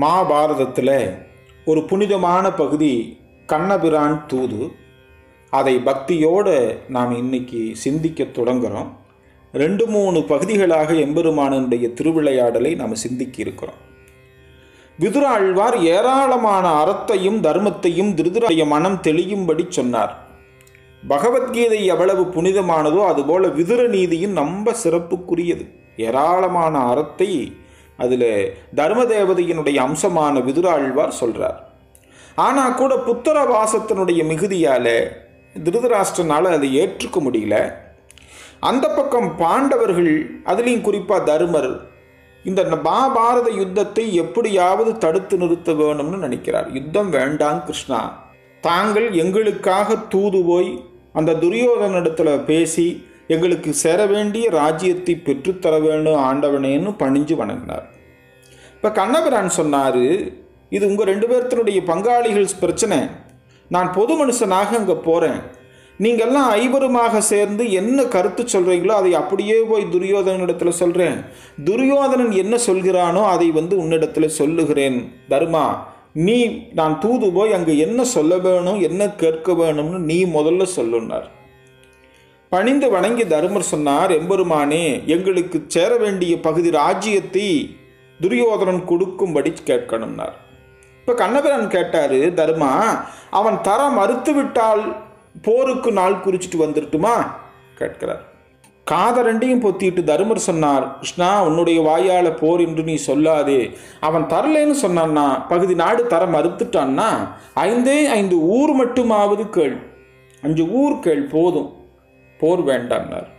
மகாபாரதத்தில் ஒரு புனிதமான பகுதி கண்ணபிரான் தூது. அதை பக்தியோடு நாம் இன்னைக்கு சிந்திக்க தொடங்குகிறோம் ரெண்டு மூணு பகுதிகளாக எம்பெருமானுடைய திருவிளையாடலை நாம் சிந்திக்க இருக்கிறோம் விதுராழ்வார் ஏராளமான அறத்தையும் தர்மத்தையும் திருதுரைய மனம் தெளியும்படி சொன்னார். பகவத்கீதை எவ்வளவு புனிதமானதோ அதுபோல விதுர நீதியும் ரொம்ப சிறப்புக்குரியது. ஏராளமான அறத்தை அதில் தர்ம தேவதையினுடைய அம்சமான விதுராழ்வார் சொல்கிறார் ஆனால் கூட புத்திர வாசத்தினுடைய மிகுதியால் திருதராஷ்டிரனால் அதை ஏற்றுக்க முடியல. அந்த பக்கம் பாண்டவர்கள் அதுலேயும் குறிப்பாக தருமர் இந்த மகாபாரத யுத்தத்தை எப்படியாவது தடுத்து நிறுத்த வேணும்னு நினைக்கிறார். யுத்தம் வேண்டாம் கிருஷ்ணா. தாங்கள் எங்களுக்காக தூது போய் அந்த துரியோதனிடத்தில் பேசி எங்களுக்கு சேர வேண்டிய ராஜ்யத்தை பெற்றுத்தர வேண்டும் ஆண்டவனேன்னு பணிஞ்சு வணங்கினார். இப்போ கண்ணபிரான் சொன்னார் இது உங்கள் ரெண்டு பேர்த்தினுடைய பங்காளிகள் பிரச்சனை. நான் பொது மனுஷனாக அங்கே போகிறேன் நீங்கள்லாம் ஐவருமாக சேர்ந்து என்ன கருத்து சொல்கிறீங்களோ அதை அப்படியே போய் துரியோதனிடத்தில் சொல்கிறேன் துரியோதனன் என்ன சொல்கிறானோ அதை வந்து உன்னிடத்தில் சொல்லுகிறேன். தர்மா நீ நான் தூது போய் அங்கே என்ன சொல்ல வேணும் என்ன கேட்க வேணும்னு நீ முதல்ல சொல்லுனார் பணிந்து வணங்கி தருமர் சொன்னார் எம்பெருமானே எங்களுக்கு சேர வேண்டிய பகுதி ராஜ்யத்தை துரியோதனன் கொடுக்கும்படி கேட்கணும்னார். இப்போ கண்ணபிரான் கேட்டார் தர்மா அவன் தர மறுத்து விட்டால் போருக்கு நாள் குறிச்சிட்டு வந்துட்டுமா கேட்கிறார். காதை ரெண்டையும் பொத்திட்டு தருமர் சொன்னார் கிருஷ்ணா உன்னுடைய வாயால் போர் என்று நீ சொல்லாதே. அவன் தரலேன்னு சொன்னான்னா பகுதி நாடு தர மறுத்துட்டான்னா ஐந்தே ஐந்து ஊர் மட்டுமாவது கேள். அஞ்சு ஊர் கேள் போதும். போர் வேண்டான்னார்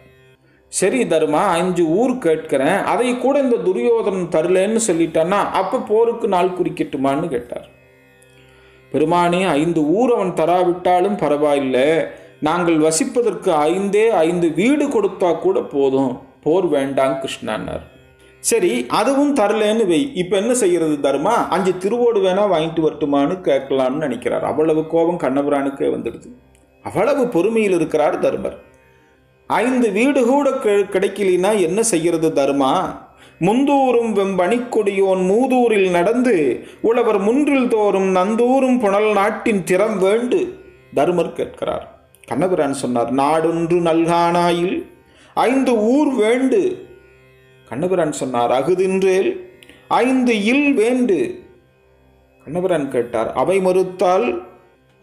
சரி தருமா அஞ்சு ஊர் கேட்கிறேன். அதை கூட இந்த துரியோதனன் தரலன்னு சொல்லிட்டான்னா அப்போ போருக்கு நாள் குறிக்கட்டுமான்னு கேட்டார். பெருமானே ஐந்து ஊர் அவன் தராவிட்டாலும் பரவாயில்லை. நாங்கள் வசிப்பதற்கு ஐந்தே ஐந்து வீடு கொடுத்தா கூட போதும். போர் வேண்டாம் கிருஷ்ணான்னார். சரி அதுவும் தரலன்னு வை. இப்போ என்ன செய்யறது தருமா? அஞ்சு திருவோடு வேணா வாங்கிட்டு வரட்டுமான்னு கேட்கலான்னு நினைக்கிறார். அவ்வளவு கோபம் கண்ணபுரானுக்கே வந்துடுது. அவ்வளவு பொறுமையில் இருக்கிறார் தர்மர். ஐந்து வீடு கூட கிடைக்கலினா என்ன செய்கிறது தர்மா? முந்தூரும் வெம்பணிக்கொடியோன் மூதூரில் நடந்து உழவர் முன்றில் தோறும் நந்தூரும் புனல் நாட்டின் திறம் வேண்டு தருமர் கேட்கிறார். கண்ணபிரான் சொன்னார் நாடொன்று நல்கானாயில் ஐந்து ஊர் வேண்டு. கண்ணபிரான் சொன்னார் அகுதின்றேல் ஐந்து இல் வேண்டு. கண்ணபிரான் கேட்டார் அவை மறுத்தால்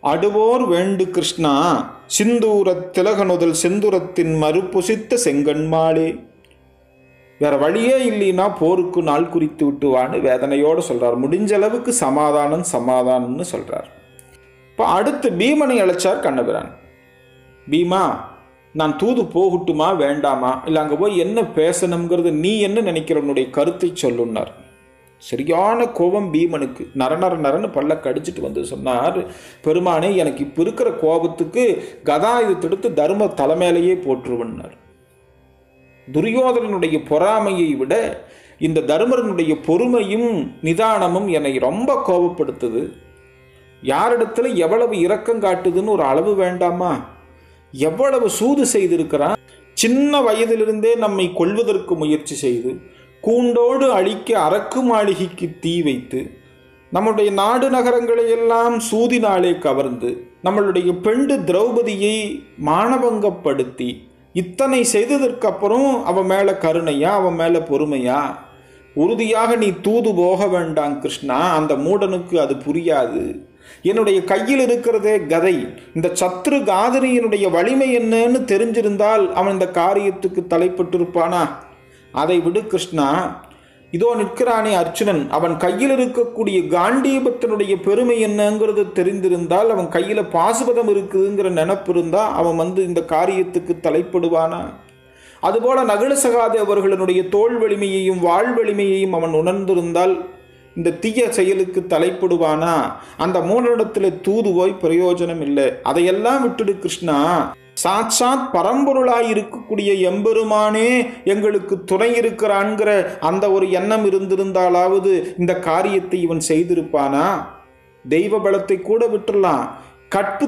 அடுவோர் வேண்டு கிருஷ்ணா சிந்தூரத் திலகனுதல் செந்துரத்தின் மறுபுசித்த செங்கன்மாளே வேற வழியே இல்லைன்னா போருக்கு நாள் குறித்து விட்டுவான்னு வேதனையோடு சொல்கிறார் முடிஞ்ச அளவுக்கு சமாதானம் சமாதானம்னு சொல்கிறார் இப்போ அடுத்து பீமனை அழைச்சார் கண்ணபிரான். பீமா நான் தூது போகட்டுமா வேண்டாமா? இல்லை அங்கே போய் என்ன பேசணுங்கிறது நீ என்ன நினைக்கிற உன்னுடைய கருத்தை சொல்லுன்னார். சரியான கோபம் பீமனுக்கு. நரநர நரன்னு பல்ல கடிச்சிட்டு வந்து சொன்னார் பெருமானே எனக்கு இப்போ இருக்கிற கோபத்துக்கு கதாயுதத்தை எடுத்து தர்ம தலைமையிலேயே போற்றுவன்னார். துரியோதனனுடைய பொறாமையை விட இந்த தர்மரனுடைய பொறுமையும் நிதானமும் என்னை ரொம்ப கோபப்படுத்துது. யாரிடத்துல எவ்வளவு இரக்கம் காட்டுதுன்னு ஒரு அளவு வேண்டாமா? எவ்வளவு சூது செய்திருக்கிறான்? சின்ன வயதிலிருந்தே நம்மை கொள்வதற்கு முயற்சி செய்து கூண்டோடு அழிக்க அரக்கு மாளிகைக்கு தீ வைத்து நம்முடைய நாடு நகரங்களை எல்லாம் சூதினாலே கவர்ந்து நம்மளுடைய பெண்டு திரௌபதியை மானபங்கப்படுத்தி இத்தனை செய்ததற்கு அப்புறம் அவன் மேலே கருணையா அவன் மேலே பொறுமையா? உறுதியாக நீ தூது போக வேண்டாம் கிருஷ்ணா அந்த மூடனுக்கு அது புரியாது. என்னுடைய கையில் இருக்கிறதே கதை. இந்த சத்ரு காதரியினுடைய வலிமை என்னன்னு தெரிஞ்சிருந்தால் அவன் இந்த காரியத்துக்கு தலைப்பட்டிருப்பானா? அதை விடு கிருஷ்ணா. இதோ நிற்கிறானே அர்ச்சுனன் அவன் கையில் இருக்கக்கூடிய காண்டீபத்தினுடைய பெருமை என்னங்கிறது தெரிந்திருந்தால் அவன் கையில் பாசுபதம் இருக்குதுங்கிற நினப்பு இருந்தால் அவன் வந்து இந்த காரியத்துக்கு தலைப்படுவானா? அதுபோல நகுல சகாதேவர்களுடைய தோல் வலிமையையும் வாழ் வலிமையையும் அவன் உணர்ந்திருந்தால் இந்த தீய செயலுக்கு தலைப்படுவானா? அந்த மூலனிடத்தில் தூது போய் பிரயோஜனம் இல்லை. அதையெல்லாம் விட்டுடு கிருஷ்ணா. சாத் சாத் பரம்பொருளாய் இருக்கக்கூடிய எம்பெருமானே எங்களுக்கு துணை இருக்கிறான்கிற அந்த ஒரு எண்ணம் இருந்திருந்தாலாவது இந்த காரியத்தை இவன் செய்திருப்பானா? தெய்வ பலத்தை கூட விட்டுடலாம் கற்பு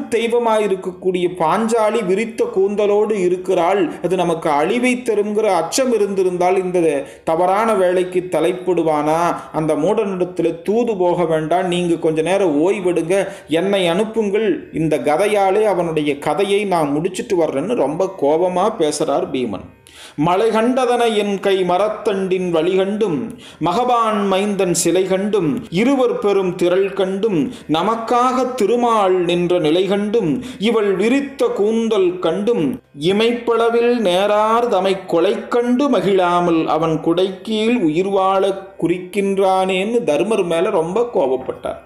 இருக்கக்கூடிய பாஞ்சாலி விரித்த கூந்தலோடு இருக்கிறாள். அது நமக்கு அழிவை தருங்கிற அச்சம் இருந்திருந்தால் இந்த தவறான வேலைக்கு தலைப்படுவானா? அந்த மூடனிடத்தில் தூது போக வேண்டாம். நீங்கள் கொஞ்ச நேரம் ஓய்வெடுங்க. என்னை அனுப்புங்கள். இந்த கதையாலே அவனுடைய கதையை நான் முடிச்சிட்டு வர்றேன்னு ரொம்ப கோபமாக பேசுகிறார் பீமன். மலை கண்டதன என் கை மரத்தண்டின் வழிகண்டும் மகபான் மைந்தன் சிலை கண்டும் இருவர் பெரும் திரள் கண்டும் நமக்காக திருமால் நின்ற நிலை கண்டும் இவள் விரித்த கூந்தல் கண்டும் இமைப்பளவில் நேரார் தமை கொலை கண்டு மகிழாமல் அவன் குடைக்கீழ் உயிர் வாழ குறிக்கின்றானேன்னு தர்மர் மேல ரொம்ப கோபப்பட்டார்.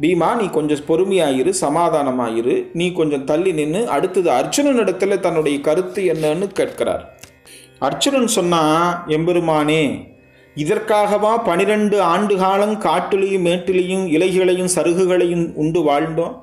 பீமா நீ கொஞ்சம் பொறுமையாயிரு சமாதானமாயிரு நீ கொஞ்சம் தள்ளி நின்று அடுத்தது அர்ஜுனன் இடத்துல தன்னுடைய கருத்து என்னன்னு கேட்கிறார். அர்ச்சுனன் சொன்னா எம்பெருமானே இதற்காகவா பனிரெண்டு ஆண்டு காலம் காட்டிலையும் மேட்டிலையும் இலைகளையும் சருகுகளையும் உண்டு வாழ்ந்தோம்?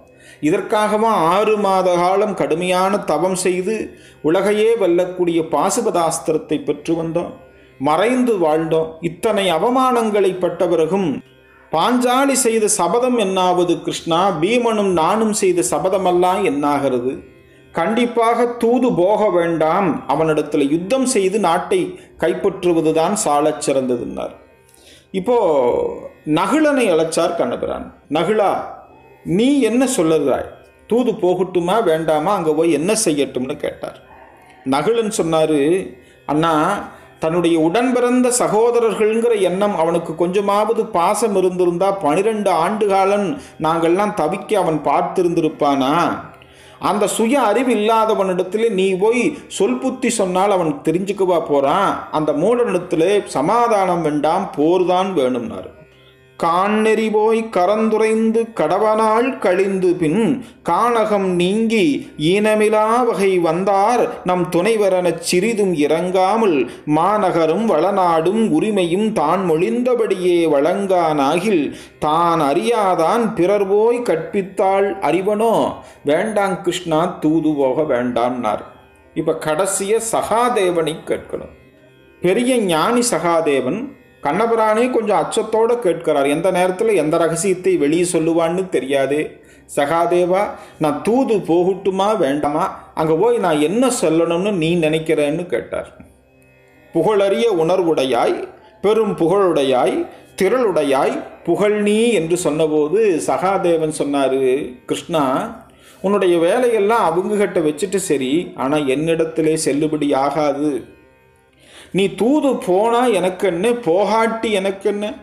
இதற்காகவா ஆறு மாத காலம் கடுமையான தவம் செய்து உலகையே வெல்லக்கூடிய பாசுபதாஸ்திரத்தை பெற்று வந்தோம்? மறைந்து வாழ்ந்தோம். இத்தனை அவமானங்களை பட்ட பிறகும் பாஞ்சாலி செய்த சபதம் என்னாவது கிருஷ்ணா பீமனும் நானும் செய்த சபதமெல்லாம் என்னாகிறது? கண்டிப்பாக தூது போக வேண்டாம். அவனிடத்தில் யுத்தம் செய்து நாட்டை கைப்பற்றுவதுதான் சாலச் சிறந்ததுன்னார் இப்போ நகுலனை அழைச்சார் கண்ணபிரான். நகுலா நீ என்ன சொல்லுகிறாய்? தூது போகட்டுமா வேண்டாமா? அங்கே போய் என்ன செய்யட்டும்னு கேட்டார். நகுலன் சொன்னார் அண்ணா தன்னுடைய உடன் பிறந்த சகோதரர்கள்ங்கிற எண்ணம் அவனுக்கு கொஞ்சமாவது பாசம் இருந்திருந்தா பனிரெண்டு ஆண்டு காலம் நாங்கள்லாம் தவிக்க அவன் பார்த்திருந்திருப்பானா? அந்த சுய அறிவு இல்லாதவனிடத்தில் நீ போய் சொல் புத்தி சொன்னால் அவன் தெரிஞ்சுக்குவா போகிறான் அந்த மூடனிடத்தில் சமாதானம் வேண்டாம் போர் தான் வேணும்னாரு. காண்ணெறி போய் கரந்துரைந்து கடவனால் கழிந்து பின் கானகம் நீங்கி ஈனமிலா வகை வந்தார். நம் துணைவரனச் சிறிதும் இறங்காமல் மாநகரும் வளநாடும் உரிமையும் தான் மொழிந்தபடியே வழங்கானாகில் தான் அறியாதான் பிறர் போய் கற்பித்தாள் அறிவனோ? வேண்டாங் கிருஷ்ணா தூது போக வேண்டாம்னார். இப்போ கடைசிய சகாதேவனை கேட்கணும். பெரிய ஞானி சகாதேவன் கண்ணபுரானே கொஞ்சம் அச்சத்தோடு கேட்கிறார். எந்த நேரத்தில் எந்த ரகசியத்தை வெளியே சொல்லுவான்னு தெரியாது. சகாதேவா நான் தூது போகட்டுமா வேண்டாமா? அங்கே போய் நான் என்ன சொல்லணும்னு நீ நினைக்கிறேன்னு கேட்டார். புகழறிய உணர்வுடையாய் பெரும் புகழுடையாய் திரளுடையாய் புகழ் நீ என்று சொன்னபோது சகாதேவன் சொன்னார் கிருஷ்ணா உன்னுடைய வேலையெல்லாம் அவங்ககிட்ட வச்சுட்டு சரி ஆனால் என்னிடத்திலே செல்லுபடி ஆகாது. நீ தூது போனால் எனக்கு என்ன போகாட்டி எனக்கு என்ன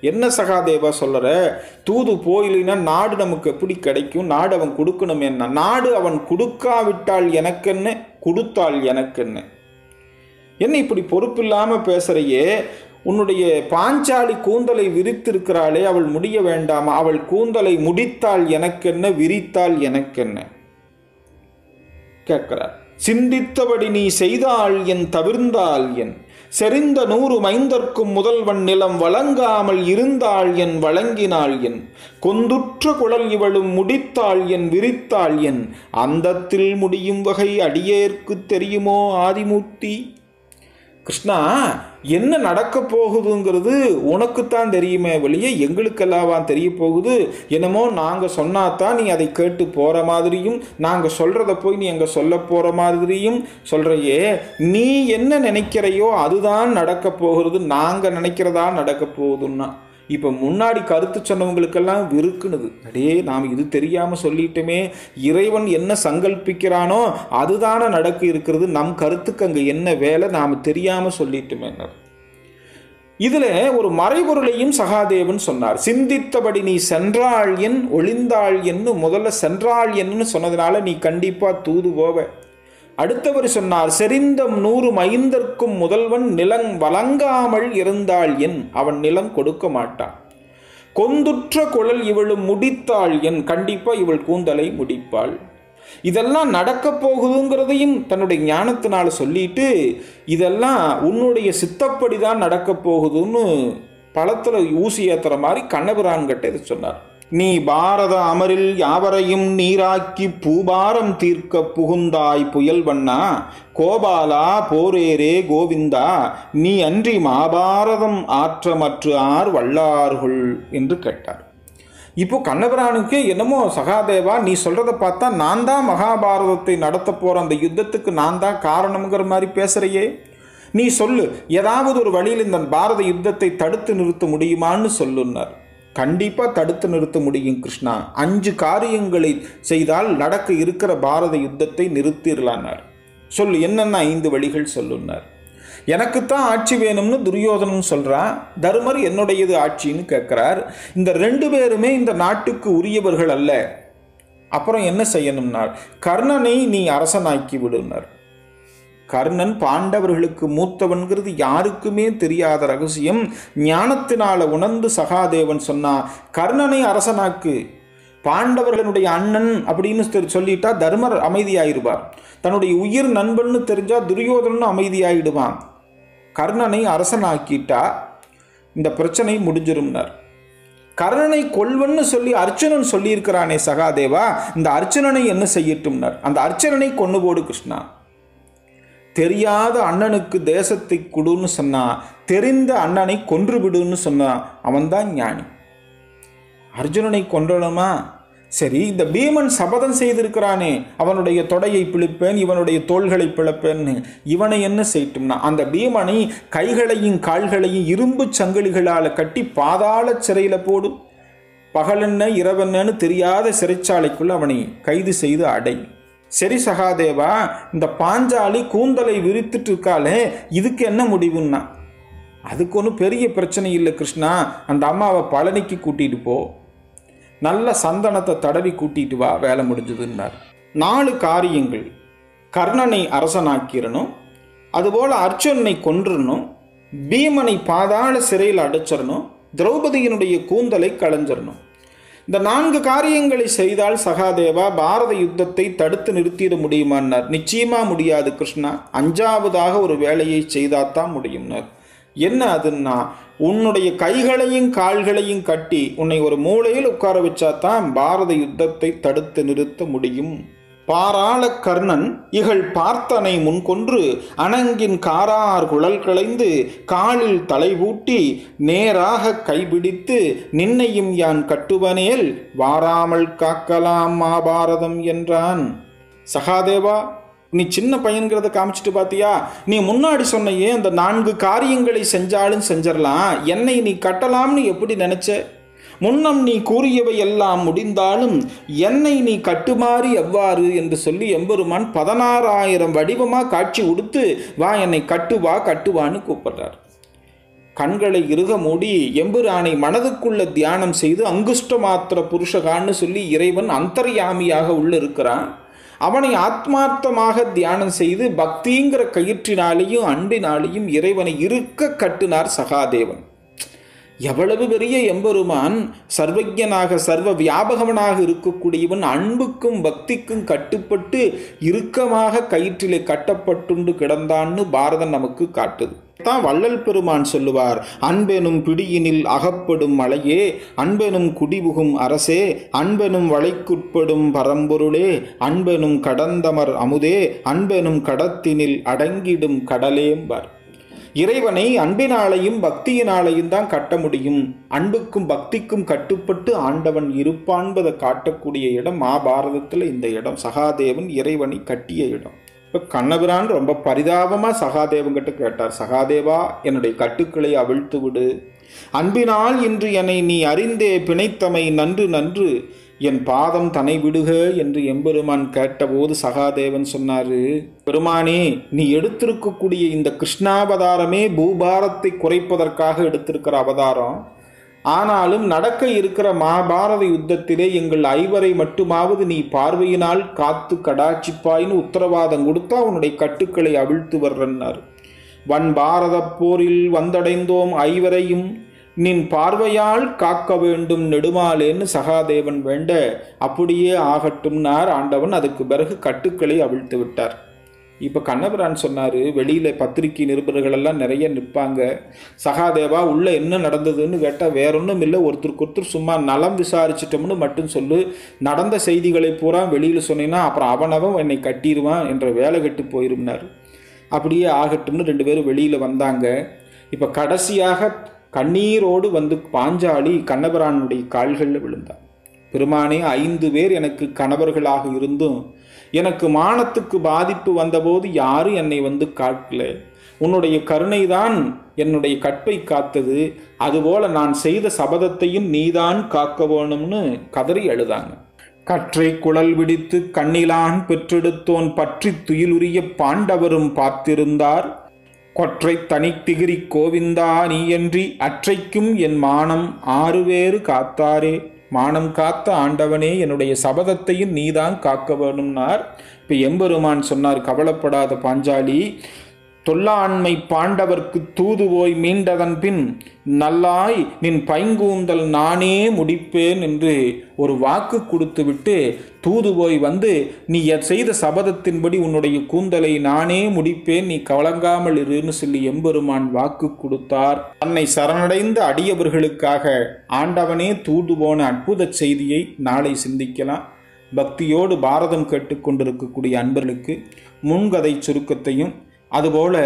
என்ன சகாதேவா சொல்லுற? தூது போயிலினா நாடு நமக்கு எப்படி கிடைக்கும்? நாடு அவன் கொடுக்கணும் என்ன? நாடு அவன் கொடுக்காவிட்டால் எனக்கென்ன கொடுத்தால் எனக்கென்ன. என்ன இப்படி பொறுப்பில்லாமல் பேசுகிறையே உன்னுடைய பாஞ்சாலி கூந்தலை விரித்திருக்கிறாளே அவள் முடிய வேண்டாமா? அவள் கூந்தலை முடித்தால் எனக்கென்ன விரித்தால் எனக்கென்ன. கேட்கிறார். சிந்தித்தபடி நீ செய்தால் என் தவிர்ந்தால் என். செறிந்த நூறு மைந்தர்க்கும் முதல்வன் நிலம் வழங்காமல் இருந்தாள் என் வழங்கினாள் என். கொந்துற்ற குழல் இவளும் முடித்தாள் என் விரித்தாள் என். அந்தத்தில் முடியும் வகை அடியேற்கு தெரியுமோ ஆதிமூர்த்தி? கிருஷ்ணா என்ன நடக்க போகுதுங்கிறது உனக்குத்தான் தெரியுமே வெளியே எங்களுக்கெல்லாவா தெரிய போகுது. என்னமோ நாங்கள் சொன்னாதான் நீ அதை கேட்டு போகிற மாதிரியும் நாங்கள் சொல்கிறத போய் நீ அங்கே சொல்ல போகிற மாதிரியும் சொல்கிறையே நீ என்ன நினைக்கிறையோ அதுதான் நடக்க போகிறது நாங்கள் நினைக்கிறதா நடக்க போகுதுன்னா. இப்போ முன்னாடி கருத்து சொன்னவங்களுக்கெல்லாம் விருக்குனுது அடே நாம் இது தெரியாமல் சொல்லிட்டோமே. இறைவன் என்ன சங்கல்பிக்கிறானோ அதுதானே நடக்க இருக்கிறது. நம் கருத்துக்கு அங்கே என்ன வேலை? நாம் தெரியாமல் சொல்லிட்டோமே இதில் ஒரு மறைபொருளையும் சகாதேவன் சொன்னார். சிந்தித்தபடி நீ சென்றாள் என் ஒளிந்தாள் என்னு முதல்ல சென்றாள் என்னன்னு சொன்னதுனால நீ கண்டிப்பாக தூது போவ அடுத்தவர் சொன்னார் செறிந்தம் நூறு மைந்தர்க்கும் முதல்வன் நிலம் வழங்காமல் இருந்தாள் என் அவன் நிலம் கொடுக்க மாட்டான். கொந்துற்ற குழல் இவளும் முடித்தாள் என் கண்டிப்பாக இவள் கூந்தலை முடிப்பாள். இதெல்லாம் நடக்க போகுதுங்கிறதையும் தன்னுடைய ஞானத்தினால் சொல்லிட்டு இதெல்லாம் உன்னுடைய சித்தப்படி தான் நடக்க போகுதுன்னு பழத்தில் ஊசி ஏற்றுற மாதிரி கண்ணபிரான்கிட்ட இதை சொன்னார். நீ பாரத அமரில் யாவரையும் நீராக்கி பூபாரம் தீர்க்க புகுந்தாய் புயல் வண்ணா கோபாலா போரேரே கோவிந்தா நீ அன்றி மாபாரதம் ஆற்றமற்று ஆர் வல்லார்கள் என்று கேட்டார். இப்போ கண்ணபிரானுக்கு என்னமோ சகாதேவா நீ சொல்கிறத பார்த்தா நான் தான் மகாபாரதத்தை நடத்த போற அந்த யுத்தத்துக்கு நான் தான் காரணம்ங்கிற மாதிரி பேசுறையே. நீ சொல்லு ஏதாவது ஒரு வழியில் இந்த பாரத யுத்தத்தை தடுத்து நிறுத்த முடியுமான்னு சொல்லுன்னார். கண்டிப்பாக தடுத்து நிறுத்த முடியும் கிருஷ்ணா. அஞ்சு காரியங்களை செய்தால் நடக்க இருக்கிற பாரத யுத்தத்தை நிறுத்திடலான்னார் சொல்லு என்னென்ன ஐந்து வழிகள் சொல்லுன்னார். எனக்குத்தான் ஆட்சி வேணும்னு துரியோதனன் சொல்கிறான் தருமர் என்னுடையது ஆட்சின்னு கேட்குறார். இந்த ரெண்டு பேருமே இந்த நாட்டுக்கு உரியவர்கள் அல்ல. அப்புறம் என்ன செய்யணும்னார்? கர்ணனை நீ அரசனாக்கி விடுனார் கர்ணன் பாண்டவர்களுக்கு மூத்தவன்கிறது யாருக்குமே தெரியாத ரகசியம். ஞானத்தினால உணர்ந்து சகாதேவன் சொன்னா கர்ணனை அரசனாக்கு. பாண்டவர்களுடைய அண்ணன் அப்படின்னு தெரி- சொல்லிட்டா தர்மர் அமைதியாயிருவார். தன்னுடைய உயிர் நண்பன்னு தெரிஞ்சா துரியோதனன் அமைதியாயிடுவான். கர்ணனை அரசனாக்கிட்டா இந்த பிரச்சனை முடிஞ்சிரும்னார். கர்ணனை கொள்வன்னு சொல்லி அர்ச்சுனன் சொல்லியிருக்கிறானே சகாதேவா இந்த அர்ச்சனனை என்ன செய்யட்டும்னார். அந்த அர்ச்சனனை கொண்டு போடு கிருஷ்ணா. தெரியாத அண்ணனுக்கு தேசத்தை கொடுன்னு சொன்னா தெரிந்த அண்ணனை கொன்று விடுன்னு சொன்னா அவன்தான் ஞானி. அர்ஜுனனை கொன்றணுமா சரி இந்த பீமன் சபதம் செய்திருக்கிறானே அவனுடைய தொடையை பிழிப்பேன் இவனுடைய தோள்களை பிளப்பேன்னு இவனை என்ன செய்யட்டும்னா அந்த பீமனை கைகளையும் கால்களையும் இரும்பு சங்கிலிகளால் கட்டி பாதாள சிறையில் போடும் பகலென்ன இரவென்னு தெரியாத சிறைச்சாலைக்குள் அவனை கைது செய்து அடை. சரி சகாதேவா இந்த பாஞ்சாலி கூந்தலை விரித்துட்டு இருக்காளே இதுக்கு என்ன முடிவுன்னா? அதுக்கு ஒன்றும் பெரிய பிரச்சனை இல்லை கிருஷ்ணா அந்த அம்மாவை பழனிக்கு கூட்டிகிட்டு போ. நல்ல சந்தனத்தை தடவி கூட்டிட்டு வா வேலை முடிஞ்சதுன்னார். நாலு காரியங்கள். கர்ணனை அரசனாக்கிடணும் அதுபோல் அர்ஜுனனை கொன்றுணும் பீமனை பாதாள சிறையில் அடைச்சிடணும் திரௌபதியினுடைய கூந்தலை களைஞ்சிடணும் இந்த நான்கு காரியங்களை செய்தால் சகாதேவா பாரத யுத்தத்தை தடுத்து நிறுத்திட முடியுமான்னார். நிச்சயமாக முடியாது கிருஷ்ணா. அஞ்சாவதாக ஒரு வேலையை செய்தாதான் முடியும்னார். என்ன அதுன்னா உன்னுடைய கைகளையும் கால்களையும் கட்டி உன்னை ஒரு மூலையில் உட்கார வச்சாதான் பாரத யுத்தத்தை தடுத்து நிறுத்த முடியும். பாராள கர்ணன் இகழ் பார்த்தனை முன்கொன்று அணங்கின் காரார் குழல் களைந்து காலில் தலைவூட்டி நேராக கைபிடித்து நின்னையும் யான் கட்டுவனேல் வாராமல் காக்கலாம் மாபாரதம் என்றான். சகாதேவா நீ சின்ன பையன்கிறத காமிச்சிட்டு பாத்தியா? நீ முன்னாடி சொன்னையே அந்த நான்கு காரியங்களை செஞ்சாலும் செஞ்சிடலாம் என்னை நீ கட்டலாம்னு எப்படி நினச்ச? முன்னம் நீ கூறியவை எல்லாம் முடிந்தாலும் என்னை நீ கட்டுமாறி எவ்வாறு என்று சொல்லி எம்பெருமான் பதினாறாயிரம் வடிவமாக காட்சி உடுத்து வா என்னை கட்டுவா கட்டுவான்னு கூப்பிடுறார். கண்களை இறுக மூடி எம்புரானை மனதுக்குள்ள தியானம் செய்து அங்குஷ்ட மாத்திர புருஷகான்னு சொல்லி இறைவன் அந்தர்யாமியாக உள்ள இருக்கிறான். அவனை ஆத்மார்த்தமாக தியானம் செய்து பக்திங்கிற கயிற்றினாலேயும் அன்பினாலேயும் இறைவனை இருக்க கட்டினார் சகாதேவன். எவ்வளவு பெரிய எம்பெருமான் சர்வஜனாக சர்வ வியாபகவனாக இருக்கக்கூடியவன் அன்புக்கும் பக்திக்கும் கட்டுப்பட்டு இறுக்கமாக கயிற்றிலே கட்டப்பட்டுண்டு கிடந்தான்னு பாரதம் நமக்கு காட்டுது. தான் வள்ளல் பெருமான் சொல்லுவார் அன்பெனும் பிடியினில் அகப்படும் மலையே அன்பெனும் குடிபுகும் அரசே அன்பெனும் வளைக்குட்படும் பரம்பொருளே அன்பெனும் கடந்தமர் அமுதே அன்பெனும் கடத்தினில் அடங்கிடும் கடலேம்பார் இறைவனை அன்பினாலையும் பக்தியினாலையும் தான் கட்ட முடியும். அன்புக்கும் பக்திக்கும் கட்டுப்பட்டு ஆண்டவன் இருப்பான்பதை காட்டக்கூடிய இடம் மகாபாரதத்தில் இந்த இடம். சகாதேவன் இறைவனை கட்டிய இடம். இப்போ கண்ணபிரான் ரொம்ப பரிதாபமாக சகாதேவன்கிட்ட கேட்டார். சகாதேவா என்னுடைய கட்டுக்களை அவிழ்த்து விடு. அன்பினால் இன்று என்னை நீ அறிந்தே பிணைத்தமை நன்று நன்று. என் பாதம் தனை விடுக என்று எம்பெருமான் கேட்டபோது சகாதேவன் சொன்னாரு பெருமானே நீ எடுத்திருக்கக்கூடிய இந்த கிருஷ்ணாவதாரமே பூபாரத்தை குறைப்பதற்காக எடுத்திருக்கிற அவதாரம். ஆனாலும் நடக்க இருக்கிற மகாபாரத யுத்தத்திலே எங்கள் ஐவரை மட்டுமாவது நீ பார்வையினால் காத்து கடாட்சிப்பாயின்னு உத்தரவாதம் கொடுத்தா உன்னுடைய கட்டுக்களை அவிழ்த்து வர்றன்னார். வன் பாரத போரில் வந்தடைந்தோம் ஐவரையும் நின் பார்வையால் காக்க வேண்டும் நெடுமாலேன்னு சகாதேவன் வேண்ட அப்படியே ஆகட்டும்னார் ஆண்டவன் அதுக்கு பிறகு கட்டுக்களை அவிழ்த்து விட்டார். இப்போ கண்ணபிரான் சொன்னார் வெளியில் பத்திரிகை நிருபர்கள் எல்லாம் நிறைய நிற்பாங்க. சகாதேவா உள்ளே என்ன நடந்ததுன்னு கேட்டால் வேற ஒன்றும் இல்லை ஒருத்தருக்கு ஒருத்தர் சும்மா நலம் விசாரிச்சிட்டோம்னு மட்டும் சொல்லு. நடந்த செய்திகளை பூரா வெளியில் சொன்னீங்கன்னா அப்புறம் அவனவன் என்னை கட்டிடுவான் என்ற வேலை கட்டு போயிருந்தார் அப்படியே ஆகட்டும்னு ரெண்டு பேரும் வெளியில் வந்தாங்க. இப்போ கடைசியாக கண்ணீரோடு வந்து பாஞ்சாலி கண்ணபிரானுடைய கால்களில் விழுந்தார். பெருமானே ஐந்து பேர் எனக்கு கணவர்களாக இருந்தும் எனக்கு மானத்துக்கு பாதிப்பு வந்தபோது யாரும் என்னை வந்து காட்டல உன்னுடைய கருணைதான் என்னுடைய கற்பை காத்தது. அதுபோல நான் செய்த சபதத்தையும் நீதான் காக்க வேணும்னு கதறி அழுதாங்க. கற்றை குழல் விடித்து கண்ணிலான் பெற்றெடுத்தோன் பற்றி துயிலுரிய பாண்டவரும் பார்த்திருந்தார். கொற்றை தனித்திகிரி கோவிந்தா நீயன்றி அற்றைக்கும் என் மானம் ஆறுவேறு காத்தாரே. மானம் காத்த ஆண்டவனே என்னுடைய சபதத்தையும் நீதான் காக்க வேணும்னார் இப்போ எம்பெருமான் சொன்னார் கவலைப்படாத பாஞ்சாலி தொல்லாண்மை பாண்டவர்க்கு தூது போய் மீண்டதன் பின் நல்லாய் நின் பைங்கூந்தல் நானே முடிப்பேன் என்று ஒரு வாக்கு கொடுத்துவிட்டு தூது போய் வந்து நீ செய்த சபதத்தின்படி உன்னுடைய கூந்தலை நானே முடிப்பேன். நீ கலங்காமல் இருன்னு சொல்லி எம்பெருமான் வாக்கு கொடுத்தார். தன்னை சரணடைந்த அடியவர்களுக்காக ஆண்டவனே தூது போன அற்புத செய்தியை நாளை சிந்திக்கலாம். பக்தியோடு பாரதம் கேட்டுக்கொண்டிருக்கக்கூடிய அன்பர்களுக்கு முன்கதை சுருக்கத்தையும் அதுபோல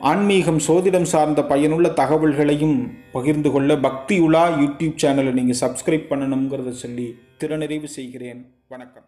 ஆன்மீகம் சோதிடம் சார்ந்த பயனுள்ள தகவல்களையும் பகிர்ந்து கொள்ள பக்தி உலா யூடியூப் சேனலை நீங்கள் சப்ஸ்கிரைப் பண்ணணுங்கிறத சொல்லி திறநிறைவு செய்கிறேன். வணக்கம்.